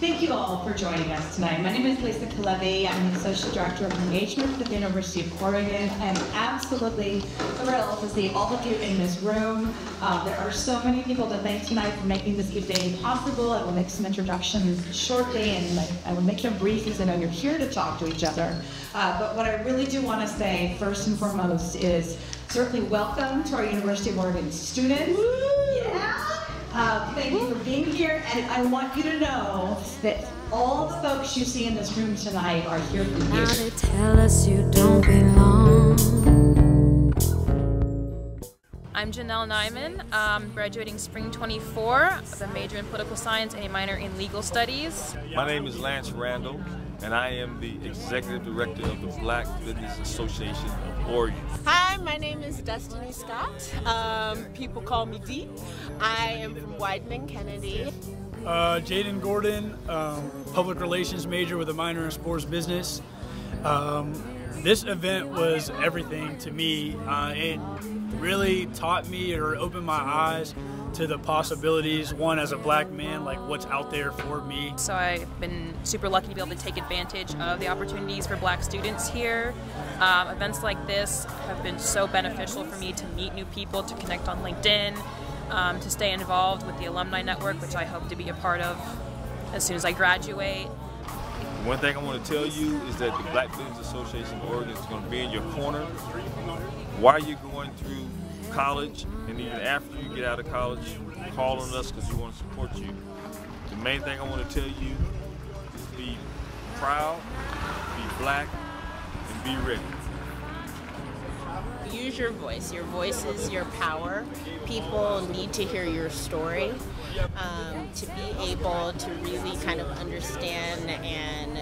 Thank you all for joining us tonight. My name is Lisa Kalevi. I'm the Associate Director of Engagement for the University of Oregon. I'm absolutely thrilled to see all of you in this room. Uh, there are so many people to thank tonight for making this evening possible. I will make some introductions shortly and I will make them brief because I know you're here to talk to each other. Uh, but what I really do want to say first and foremost is certainly welcome to our University of Oregon students. Yeah. Uh, thank you for being here, and I want you to know that all the folks you see in this room tonight are here for you. Tell us you don't belong. I'm Janelle Nyman, um, graduating spring 24 with a major in political science and a minor in legal studies. My name is Lance Randall, and I am the Executive Director of the Black Business Association of Oregon. Hi, my name is Destiny Scott. Um, people call me Dee. I am from Wieden+Kennedy. Uh, Jaden Gordon, um, public relations major with a minor in sports business. Um, this event was everything to me. Uh, it really taught me or opened my eyes to the possibilities, one as a black man, like what's out there for me. So I've been super lucky to be able to take advantage of the opportunities for black students here. Um, events like this have been so beneficial for me to meet new people, to connect on LinkedIn, um, to stay involved with the alumni network, which I hope to be a part of as soon as I graduate. One thing I want to tell you is that the Black Business Association of Oregon is going to be in your corner while you're going through college and even after you get out of college, call on us because we want to support you. The main thing I want to tell you is be proud, be black, and be ready. Use your voice. Your voice is your power. People need to hear your story um, to be able to really kind of understand and